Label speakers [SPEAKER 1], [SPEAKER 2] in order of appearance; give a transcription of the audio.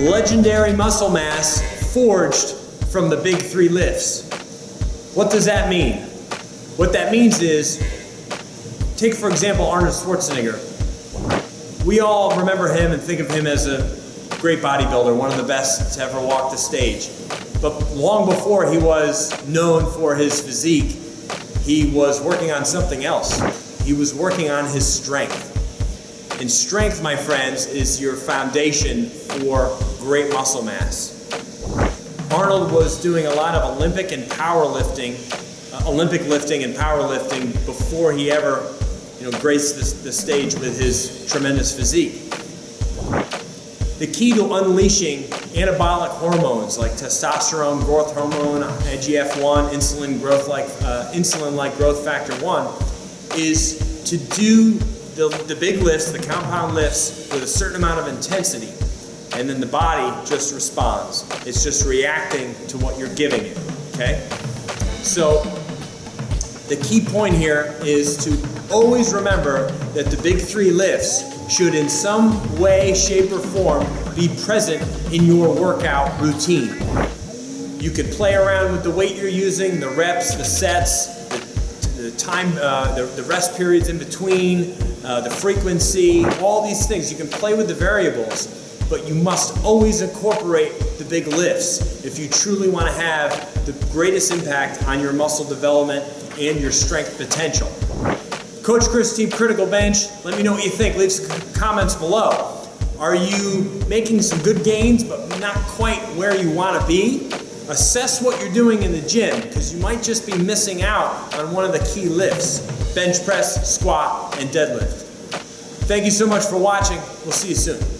[SPEAKER 1] legendary muscle mass forged from the big three lifts. What does that mean? What that means is, take for example Arnold Schwarzenegger. We all remember him and think of him as a great bodybuilder, one of the best to ever walk the stage. But long before he was known for his physique, he was working on something else. He was working on his strength. And strength, my friends, is your foundation for great muscle mass. Arnold was doing a lot of Olympic and powerlifting, uh, Olympic lifting and powerlifting before he ever, you know, graced the, the stage with his tremendous physique. The key to unleashing anabolic hormones like testosterone, growth hormone, IGF-1, insulin growth like uh, insulin-like growth factor one, is to do the, the big lifts, the compound lifts, with a certain amount of intensity, and then the body just responds. It's just reacting to what you're giving it. Okay, so the key point here is to always remember that the big three lifts should in some way, shape, or form be present in your workout routine. You can play around with the weight you're using, the reps, the sets, the, the time, uh, the, the, rest periods in between, uh, the frequency, all these things. You can play with the variables, but you must always incorporate the big lifts if you truly want to have the greatest impact on your muscle development and your strength potential. Coach Chris Team Critical Bench, let me know what you think. Leave some comments below. Are you making some good gains but not quite where you want to be? Assess what you're doing in the gym because you might just be missing out on one of the key lifts, bench press, squat, and deadlift. Thank you so much for watching. We'll see you soon.